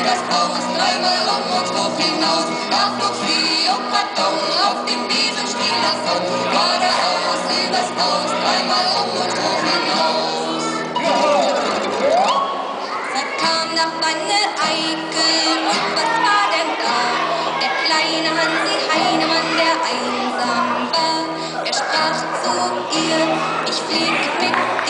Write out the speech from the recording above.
Dreimal um und hoch hinaus. Da flog sie und Karton auf dem Besenstiel das Song. Geradeaus übers Haus, dreimal um und hoch hinaus. Da kam nach Wanne Eickel und was war denn da? Der kleine Hansi Heinemann, der einsam war. Er sprach zu ihr, ich flieg mit dir